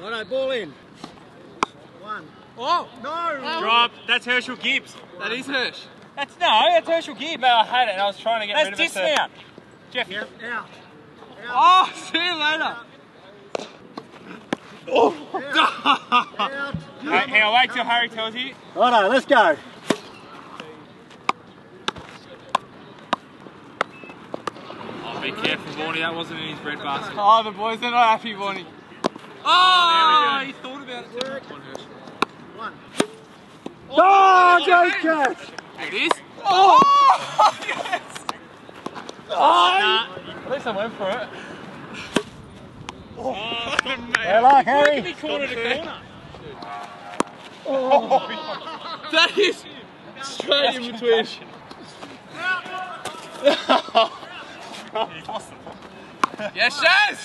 Righto, ball in. One. Oh, No! Drop. That's Herschelle Gibbs. that is Hersch. That's no, that's Herschelle Gibbs. But I had it and I was trying to get That's rid of it. so- dismount. Jeff, here. Out. Oh, see you later. Out. Oh, hey, here, I'll wait till Harry tells you. Righto, let's go. Oh, be careful, Warney. That wasn't in his bread basket. Oh, the boys are not happy, Bonnie. Oh, One. Oh, great catch! It is. Oh, yes. Nah. At least I went for it. Oh, oh Good luck, Harry. corner to corner? That is straight in between. He's lost the ball. Yes, Shaz.